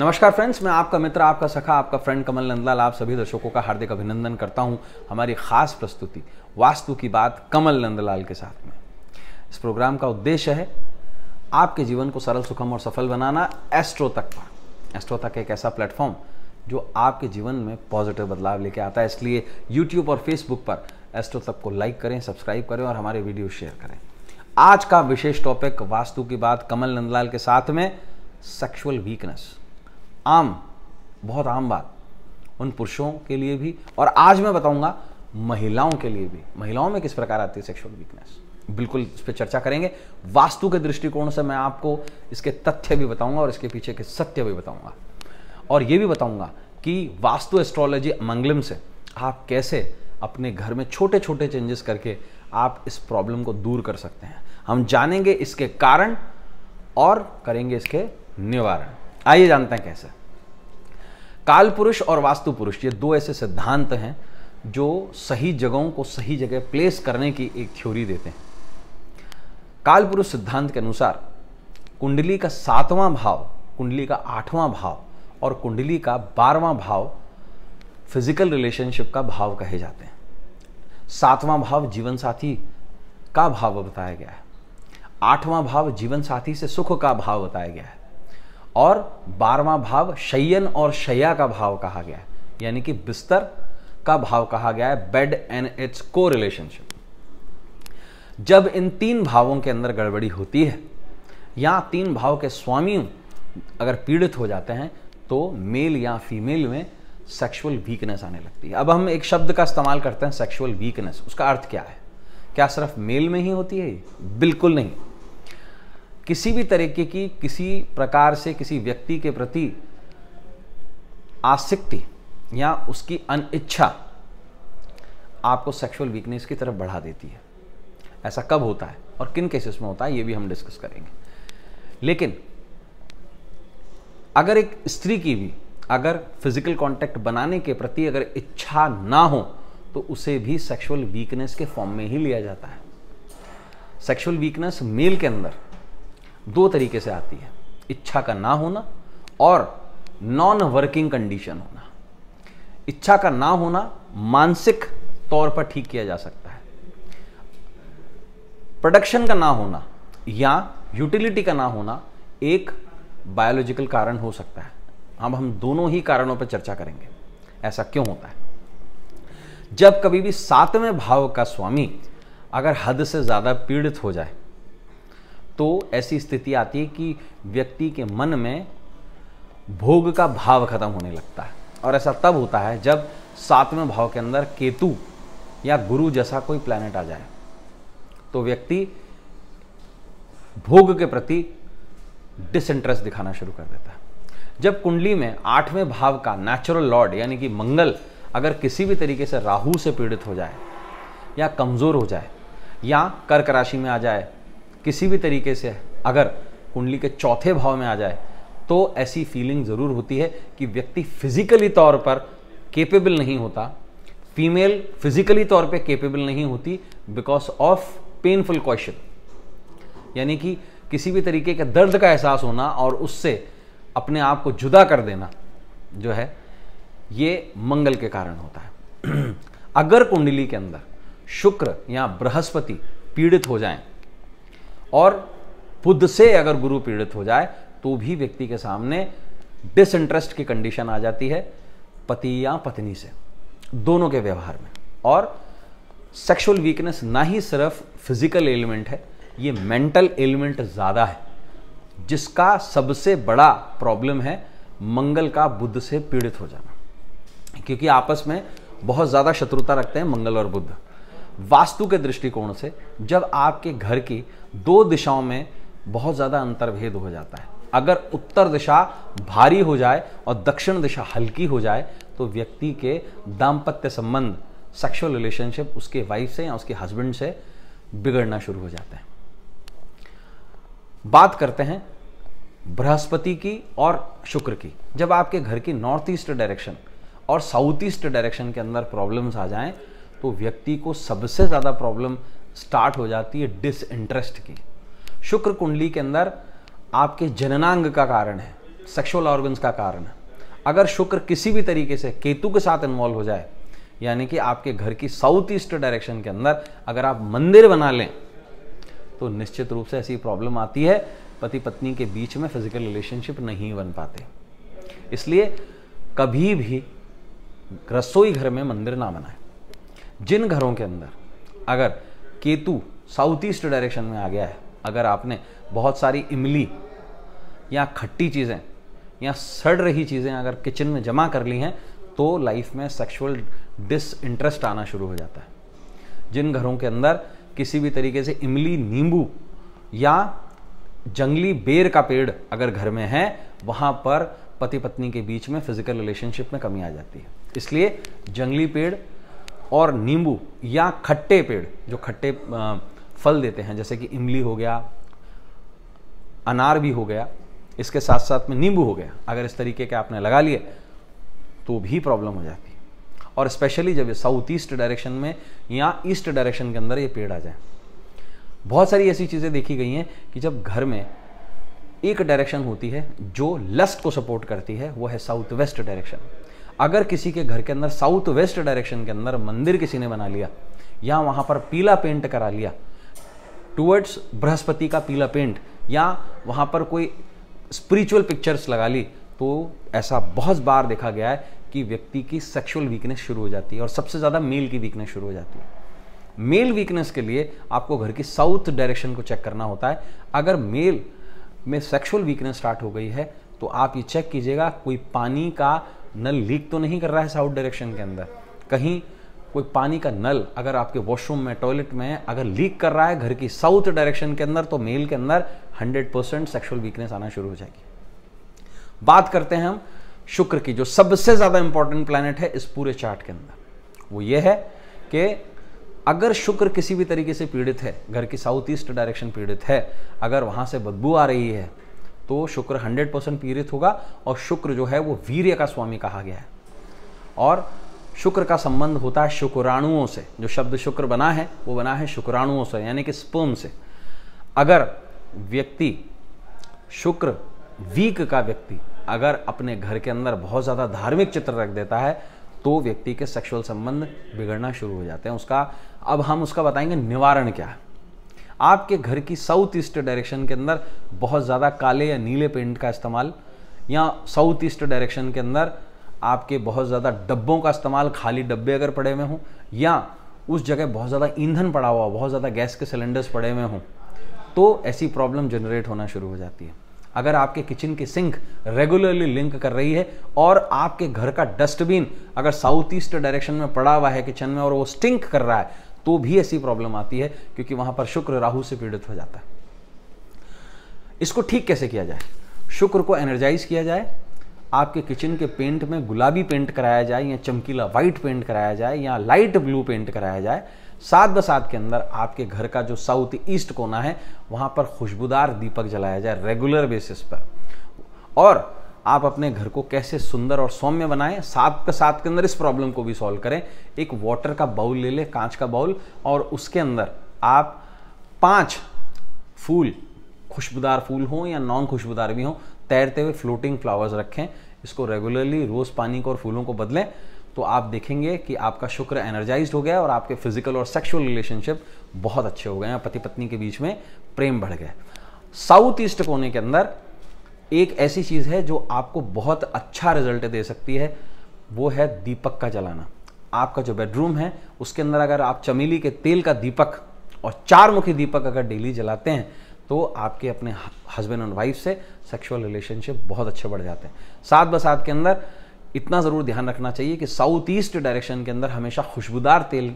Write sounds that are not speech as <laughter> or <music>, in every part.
नमस्कार फ्रेंड्स, मैं आपका मित्र, आपका सखा, आपका फ्रेंड कमल नंदलाल, आप सभी दर्शकों का हार्दिक अभिनंदन करता हूँ हमारी खास प्रस्तुति, वास्तु की बात कमल नंदलाल के साथ में। इस प्रोग्राम का उद्देश्य है आपके जीवन को सरल, सुखम और सफल बनाना एस्ट्रो तक पर। एस्ट्रो तक एक ऐसा प्लेटफॉर्म जो आपके जीवन में पॉजिटिव बदलाव लेके आता है। इसलिए यूट्यूब और फेसबुक पर एस्ट्रो तक को लाइक करें सब्सक्राइब करें और हमारे वीडियो शेयर करें। आज का विशेष टॉपिक वास्तु की बात कमल नंदलाल के साथ में सेक्सुअल वीकनेस आम, बहुत आम बात। उन पुरुषों के लिए भी, और आज मैं बताऊँगा महिलाओं के लिए भी। महिलाओं में किस प्रकार आती है सेक्सुअल वीकनेस बिल्कुल इस पर चर्चा करेंगे। वास्तु के दृष्टिकोण से मैं आपको इसके तथ्य भी बताऊँगा और इसके पीछे के सत्य भी बताऊँगा। और ये भी बताऊँगा कि वास्तु एस्ट्रोलॉजी मंगलम से आप कैसे अपने घर में छोटे छोटे चेंजेस करके आप इस प्रॉब्लम को दूर कर सकते हैं। हम जानेंगे इसके कारण और करेंगे इसके निवारण। आइए जानते हैं कैसे। काल पुरुष और वास्तु पुरुष ये दो ऐसे सिद्धांत हैं जो सही जगहों को सही जगह प्लेस करने की एक थ्योरी देते हैं। काल पुरुष सिद्धांत के अनुसार, कुंडली का सातवां भाव, कुंडली का आठवां भाव और कुंडली का बारहवां भाव फ़िज़िकल रिलेशनशिप का भाव कहे जाते हैं। सातवां भाव जीवन साथी का भाव बताया गया है। आठवां भाव जीवन साथी से सुख का भाव बताया गया है। और बारहवां भाव शयन और शैया का भाव कहा गया है। यानी कि बिस्तर का भाव कहा गया है बेड एंड इट्स को रिलेशनशिप जब इन तीन भावों के अंदर गड़बड़ी होती है, या तीन भाव के स्वामी अगर पीड़ित हो जाते हैं तो मेल या फीमेल में सेक्सुअल वीकनेस आने लगती है। अब हम एक शब्द का इस्तेमाल करते हैं सेक्सुअल वीकनेस उसका अर्थ क्या है? क्या सिर्फ़ मेल में ही होती है? बिल्कुल नहीं। किसी भी तरीके की किसी प्रकार से किसी व्यक्ति के प्रति आसक्ति या उसकी अनिच्छा आपको सेक्सुअल वीकनेस की तरफ़ बढ़ा देती है। ऐसा कब होता है और किन केसेस में होता है, ये भी हम डिस्कस करेंगे। लेकिन अगर एक स्त्री की भी, अगर फ़िज़िकल कांटेक्ट बनाने के प्रति अगर इच्छा ना हो तो उसे भी सेक्सुअल वीकनेस के फॉर्म में ही लिया जाता है। सेक्सुअल वीकनेस मेल के अंदर दो तरीके से आती है। इच्छा का ना होना और नॉन वर्किंग कंडीशन होना। इच्छा का ना होना मानसिक तौर पर ठीक किया जा सकता है। प्रोडक्शन का ना होना या यूटिलिटी का ना होना एक बायोलॉजिकल कारण हो सकता है। अब हम दोनों ही कारणों पर चर्चा करेंगे। ऐसा क्यों होता है? जब कभी भी सातवें भाव का स्वामी अगर हद से ज़्यादा पीड़ित हो जाए तो ऐसी स्थिति आती है कि व्यक्ति के मन में भोग का भाव खत्म होने लगता है। और ऐसा तब होता है जब सातवें भाव के अंदर केतु या गुरु जैसा कोई प्लैनेट आ जाए। तो व्यक्ति भोग के प्रति डिसइंटरेस्ट दिखाना शुरू कर देता है। जब कुंडली में आठवें भाव का नेचुरल लॉर्ड यानी कि मंगल, अगर किसी भी तरीके से राहु से पीड़ित हो जाए या कमज़ोर हो जाए या कर्क राशि में आ जाए किसी भी तरीके से अगर कुंडली के चौथे भाव में आ जाए तो ऐसी फीलिंग ज़रूर होती है कि व्यक्ति फिजिकली तौर पर केपेबल नहीं होता। फीमेल फिजिकली तौर पे केपेबल नहीं होती बिकॉज़ ऑफ़ पेनफुल क्वेश्चन यानी कि किसी भी तरीके के दर्द का एहसास होना और उससे अपने आप को जुदा कर देना जो है, ये मंगल के कारण होता है। <clears throat> अगर कुंडली के अंदर शुक्र या बृहस्पति पीड़ित हो जाएँ और बुद्ध से अगर गुरु पीड़ित हो जाए तो भी व्यक्ति के सामने डिसइंटरेस्ट की कंडीशन आ जाती है, पति या पत्नी से, दोनों के व्यवहार में। और सेक्सुअल वीकनेस ना ही सिर्फ़ फ़िज़िकल एलिमेंट है, ये मेंटल एलिमेंट ज़्यादा है, जिसका सबसे बड़ा प्रॉब्लम है मंगल का बुद्ध से पीड़ित हो जाना। क्योंकि आपस में बहुत ज़्यादा शत्रुता रखते हैं मंगल और बुद्ध। वास्तु के दृष्टिकोण से जब आपके घर की दो दिशाओं में बहुत ज़्यादा अंतर्भेद हो जाता है, अगर उत्तर दिशा भारी हो जाए और दक्षिण दिशा हल्की हो जाए तो व्यक्ति के दाम्पत्य संबंध सेक्सुअल रिलेशनशिप उसके वाइफ से या उसके हस्बैंड से बिगड़ना शुरू हो जाते हैं। बात करते हैं बृहस्पति की और शुक्र की। जब आपके घर की नॉर्थ ईस्ट डायरेक्शन और साउथ ईस्ट डायरेक्शन के अंदर प्रॉब्लम्स आ जाएँ तो व्यक्ति को सबसे ज़्यादा प्रॉब्लम स्टार्ट हो जाती है डिसइंटरेस्ट की। शुक्र कुंडली के अंदर आपके जननांग का कारण है सेक्सुअल ऑर्गन्स का कारण है। अगर शुक्र किसी भी तरीके से केतु के साथ इन्वॉल्व हो जाए, यानी कि आपके घर की साउथ ईस्ट डायरेक्शन के अंदर अगर आप मंदिर बना लें तो निश्चित रूप से ऐसी प्रॉब्लम आती है पति पत्नी के बीच में फ़िज़िकल रिलेशनशिप नहीं बन पाते। इसलिए कभी भी रसोई घर में मंदिर ना बनाए। जिन घरों के अंदर, अगर केतु साउथ ईस्ट डायरेक्शन में आ गया है, अगर आपने बहुत सारी इमली या खट्टी चीज़ें या सड़ रही चीज़ें अगर किचन में जमा कर ली हैं तो लाइफ में सेक्सुअल डिस इंटरेस्ट आना शुरू हो जाता है। जिन घरों के अंदर किसी भी तरीके से इमली, नींबू या जंगली बेर का पेड़ अगर घर में है, वहाँ पर पति पत्नी के बीच में फ़िज़िकल रिलेशनशिप में कमी आ जाती है। इसलिए जंगली पेड़ और नींबू या खट्टे पेड़, जो खट्टे फल देते हैं, जैसे कि इमली हो गया, अनार भी हो गया, इसके साथ साथ में नींबू हो गया। अगर इस तरीके के आपने लगा लिए तो भी प्रॉब्लम हो जाती। और स्पेशली जब ये साउथ ईस्ट डायरेक्शन में या ईस्ट डायरेक्शन के अंदर ये पेड़ आ जाए। बहुत सारी ऐसी चीज़ें देखी गई हैं कि जब घर में एक डायरेक्शन होती है, जो लस्ट को सपोर्ट करती है, वो है साउथ वेस्ट डायरेक्शन। अगर किसी के घर के अंदर साउथ वेस्ट डायरेक्शन के अंदर मंदिर किसी ने बना लिया, या वहाँ पर पीला पेंट करा लिया टूवर्ड्स बृहस्पति का पीला पेंट, या वहाँ पर कोई स्पिरिचुअल पिक्चर्स लगा ली तो ऐसा बहुत बार देखा गया है कि व्यक्ति की सेक्सुअल वीकनेस शुरू हो जाती है और सबसे ज़्यादा मेल की वीकनेस शुरू हो जाती है। मेल वीकनेस के लिए आपको घर की साउथ डायरेक्शन को चेक करना होता है। अगर मेल में सेक्सुअल वीकनेस स्टार्ट हो गई है तो आप ये चेक कीजिएगा, कोई पानी का नल लीक तो नहीं कर रहा है साउथ डायरेक्शन के अंदर। कहीं कोई पानी का नल अगर आपके वॉशरूम में, टॉयलेट में अगर लीक कर रहा है घर की साउथ डायरेक्शन के अंदर तो मेल के अंदर 100 परसेंट सेक्शुअल वीकनेस आना शुरू हो जाएगी। बात करते हैं हम शुक्र की, जो सबसे ज़्यादा इंपॉर्टेंट प्लैनेट है इस पूरे चार्ट के अंदर। वो ये है कि अगर शुक्र किसी भी तरीके से पीड़ित है, घर की साउथ ईस्ट डायरेक्शन पीड़ित है, अगर वहाँ से बदबू आ रही है तो शुक्र 100 परसेंट पीड़ित होगा और शुक्र जो है वो वीर्य का स्वामी कहा गया है। और शुक्र का संबंध होता है शुक्राणुओं से। जो शब्द शुक्र बना है, वो बना है शुक्राणुओं से, यानी कि स्पर्म से। अगर व्यक्ति शुक्र वीक का व्यक्ति अगर अपने घर के अंदर बहुत ज़्यादा धार्मिक चित्र रख देता है तो व्यक्ति के सेक्सुअल संबंध बिगड़ना शुरू हो जाते हैं। उसका, अब हम उसका बताएँगे निवारण क्या है। आपके घर की साउथ ईस्ट डायरेक्शन के अंदर बहुत ज़्यादा काले या नीले पेंट का इस्तेमाल, या साउथ ईस्ट डायरेक्शन के अंदर आपके बहुत ज़्यादा डब्बों का इस्तेमाल, खाली डब्बे अगर पड़े हुए हों, या उस जगह बहुत ज़्यादा ईंधन पड़ा हुआ, बहुत ज़्यादा गैस के सिलेंडर्स पड़े हुए हों तो ऐसी प्रॉब्लम जनरेट होना शुरू हो जाती है। अगर आपके किचन की सिंक रेगुलरली लिंक कर रही है, और आपके घर का डस्टबिन अगर साउथ ईस्ट डायरेक्शन में पड़ा हुआ है किचन में, और वो स्टिंक कर रहा है तो भी ऐसी प्रॉब्लम आती है, क्योंकि वहाँ पर शुक्र राहु से पीड़ित हो जाता है। इसको ठीक कैसे किया जाए? शुक्र को एनर्जाइज किया जाए, आपके किचन के पेंट में गुलाबी पेंट कराया जाए, या चमकीला व्हाइट पेंट कराया जाए, या लाइट ब्लू पेंट कराया जाए, साथ बसात के अंदर आपके घर का जो साउथ ईस्ट कोना है, वहाँ पर खुशबूदार दीपक जलाया जाए रेगुलर बेसिस पर। और आप अपने घर को कैसे सुंदर और सौम्य बनाएँ, साथ के साथ के अंदर इस प्रॉब्लम को भी सॉल्व करें। एक वाटर का बाउल ले लें, कांच का बाउल और उसके अंदर आप पाँच फूल, खुशबूदार फूल हों या नॉन खुशबूदार भी हों, तैरते हुए फ्लोटिंग फ्लावर्स रखें। इसको रेगुलरली रोज़ पानी को और फूलों को बदलें तो आप देखेंगे कि आपका शुक्र एनर्जाइज हो गया और आपके फ़िज़िकल और सेक्सुअल रिलेशनशिप बहुत अच्छे हो गए हैं पति पत्नी के बीच में प्रेम बढ़ गया साउथ ईस्ट कोने के अंदर एक ऐसी चीज़ है जो आपको बहुत अच्छा रिज़ल्ट दे सकती है, वो है दीपक का जलाना। आपका जो बेडरूम है, उसके अंदर अगर आप चमेली के तेल का दीपक और चार मुखी दीपक अगर डेली जलाते हैं तो आपके अपने हस्बैंड और वाइफ से सेक्सुअल रिलेशनशिप बहुत अच्छे बढ़ जाते हैं। साथ बसात के अंदर इतना ज़रूर ध्यान रखना चाहिए कि साउथ ईस्ट डायरेक्शन के अंदर हमेशा खुशबूदार तेल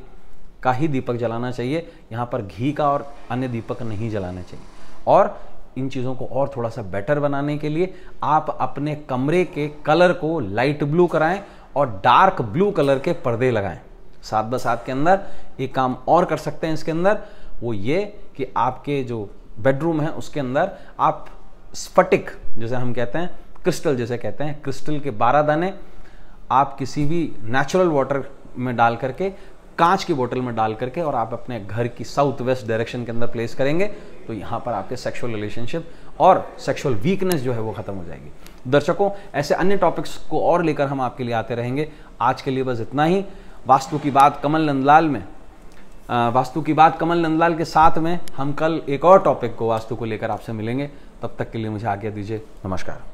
का ही दीपक जलाना चाहिए। यहाँ पर घी का और अन्य दीपक नहीं जलाना चाहिए। और इन चीज़ों को और थोड़ा सा बेटर बनाने के लिए आप अपने कमरे के कलर को लाइट ब्लू कराएँ और डार्क ब्लू कलर के पर्दे लगाएँ। साथ ब साथ के अंदर एक काम और कर सकते हैं इसके अंदर। वो ये कि आपके जो बेडरूम है उसके अंदर आप स्फटिक जैसे हम कहते हैं क्रिस्टल जैसे कहते हैं क्रिस्टल के बारह दाने आप किसी भी नेचुरल वाटर में डाल करके कांच की बोतल में डाल करके और आप अपने घर की साउथ वेस्ट डायरेक्शन के अंदर प्लेस करेंगे तो यहाँ पर आपके सेक्सुअल रिलेशनशिप और सेक्सुअल वीकनेस जो है वो खत्म हो जाएगी। दर्शकों, ऐसे अन्य टॉपिक्स को और लेकर हम आपके लिए आते रहेंगे। आज के लिए बस इतना ही। वास्तु की बात कमल नंदलाल में। वास्तु की बात कमल नंदलाल के साथ में हम कल एक और टॉपिक को, वास्तु को लेकर आपसे मिलेंगे। तब तक के लिए मुझे आज्ञा दीजिए। नमस्कार।